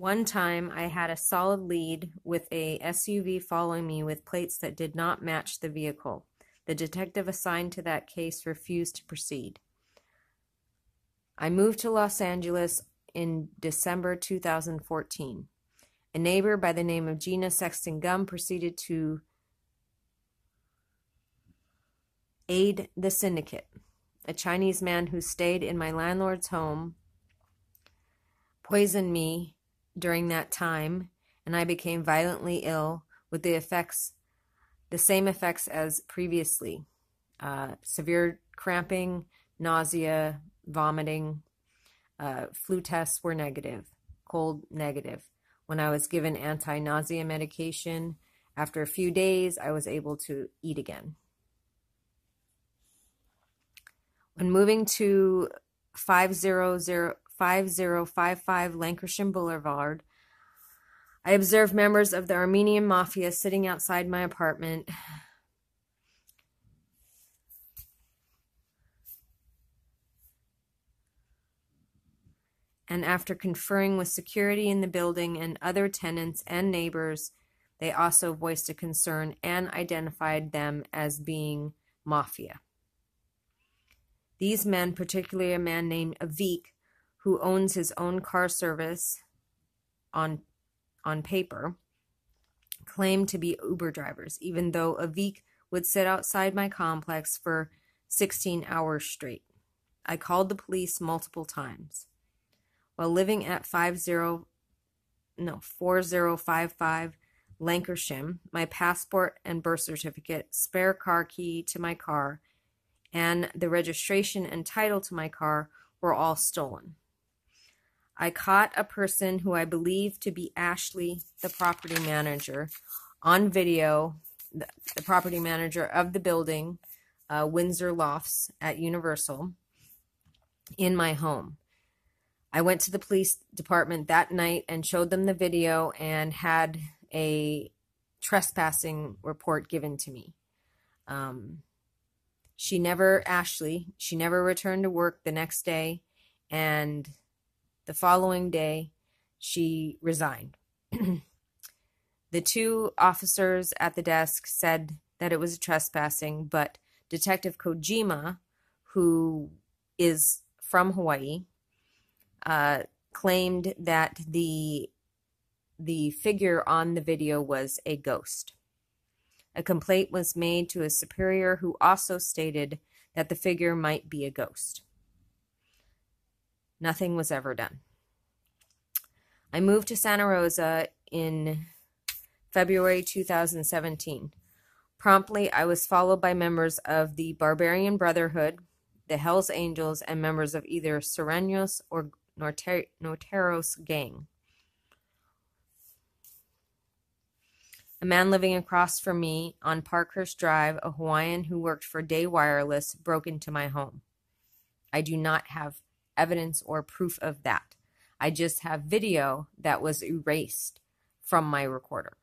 One time I had a solid lead with a SUV following me with plates that did not match the vehicle. The detective assigned to that case refused to proceed. I moved to Los Angeles in December 2014. A neighbor by the name of Gina Sexton Gum proceeded to aid the syndicate. A Chinese man who stayed in my landlord's home poisoned me during that time, and I became violently ill with the effects, the same effects as previously uh, severe cramping, nausea, vomiting. Uh, flu tests were negative, cold negative. When I was given anti nausea medication, after a few days, I was able to eat again. When moving to 500, 5055 Lankershim Boulevard. I observed members of the Armenian Mafia sitting outside my apartment. And after conferring with security in the building and other tenants and neighbors, they also voiced a concern and identified them as being mafia. These men, particularly a man named Avik, who owns his own car service on on paper claimed to be Uber drivers, even though Avik would sit outside my complex for 16 hours straight. I called the police multiple times. While living at 50 no 4055 Lankershim, my passport and birth certificate, spare car key to my car, and the registration and title to my car were all stolen. I caught a person who I believe to be Ashley, the property manager, on video, the, the property manager of the building, uh, Windsor Lofts at Universal, in my home. I went to the police department that night and showed them the video and had a trespassing report given to me. Um, she never, Ashley, she never returned to work the next day and the following day, she resigned. the two officers at the desk said that it was trespassing, but Detective Kojima, who is from Hawaii, uh, claimed that the the figure on the video was a ghost. A complaint was made to a superior who also stated that the figure might be a ghost. Nothing was ever done. I moved to Santa Rosa in February 2017. Promptly, I was followed by members of the Barbarian Brotherhood, the Hells Angels, and members of either Sureños or Norte- Norteros gang. A man living across from me on Parkhurst Drive, a Hawaiian who worked for Day Wireless, broke into my home. I do not have evidence or proof of that. I just have video that was erased from my recorder.